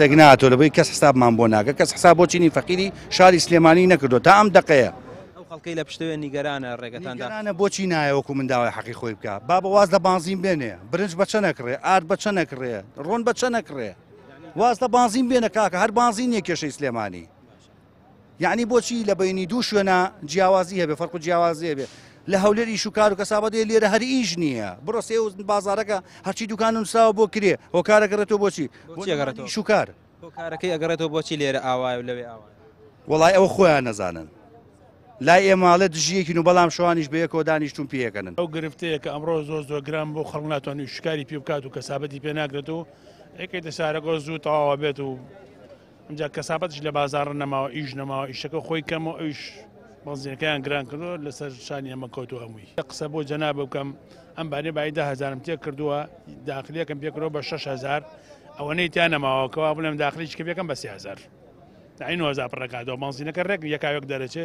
سگناتۆر بی کەس حسابمان بۆ ناکە کەس حساب بۆ چینی فەقیری شاری سلێمانی نەکردو تا ئەم دقەیە خەڵکەی لە پشتوێ نیگەرانە ڕێگەکاندا بۆچی نایە وەکو من داوای حەقی خۆی بکە با بەواز لە بازین بێنێ برنج بە چەنەکڕێ ئارد بە چەنەکڕێ ڕۆن بە چەنەکڕێ واز لە بازین بێنە کاکە هەر بازین نیە کێشەی سلێمانی یەعنی بۆچی لە بەینی دوو شوێنا جیاوازی هەبێ فەرق و جیاوازی هەبێ لە هەولێر ئیش و کار و کەسابەت هەیە لێرە هەر ئیش نییە بڕۆ سێ وزن بازارەکە هەرچی دوکان و نووسراوە بۆ کرێ هۆکارەگەڕێتەوە بۆچی بۆچی ئەگەڕێتەوە؟ ئیش و کار هۆکارەکەی ئەگەڕێتەوە بۆچی لێرە ئاوایە و لەوێ ئاوایە وەڵای ئەوە خۆیان نەزانن لای ئێماڵێ دژیەکین و بەڵام شوانیش بەیەکەوە دانیشتون پێیەکەنن ئەو گرفتەیە کە ئەمڕۆ زۆر زۆر گران بۆ خەڵک ناتوانانی شکاری پێ بکات و کەسابەتی پێ ناکرێت و ئەکەیتە شارەکە زوو تەواوە بێت و ئینجا کەسابەتیش لە بازاڕ نەماوە ئیش نەماوە ئیشەکە خۆی کەم و ئەویش بەنزینەکەیان گران کردووە لەسەر شانی ئەمە کەوتو هەمووی قسە بۆ جەنابە بکەم ئەم بارێ بای ده هزارم تێ کردووە داخلیەکەم پێکرەوە بە 6 هزار ئەوەنەی تیا نەماوەکەەوە بڵێم داخلیش کە بێکەم بە سیهزار داین وەزا پڕەکاتەوە مەنزینەکە ڕێک یەکاوێک دەرەچێ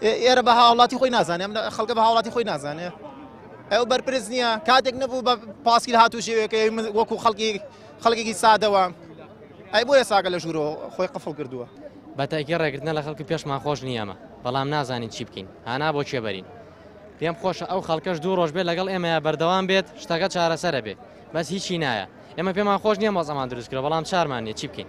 ئێرە بە هاوڵاتی خۆی نازانێ ئەم خەڵکە بە هاوڵاتی خۆی نازانێ ئەو بەرپرس نییە کاتێک نەبوو بە پاسکیل هاتو شێوەکە وەکو خەڵکی خەڵکێکی سادەوە ئەی بۆیە ساگە لە ژوورەوە خۆی قفڵ کردووە بەتاکی ڕێگرتنە لە خەڵکی پێشمان خۆش نییەمە بەڵام نازانین چی بکەین هانا بۆ چێبەرین پێم خۆشە ئەو خەڵکەش دوو ڕۆژ بێت لەگەڵ ئێمەیە بەردەوام بێت شتەکە چارەسەرە بێت بەس هیچی نایە ئێمە پێمان خۆش نییە مەزەمان دروستکرە بەڵام چارمان نیە چی بکەین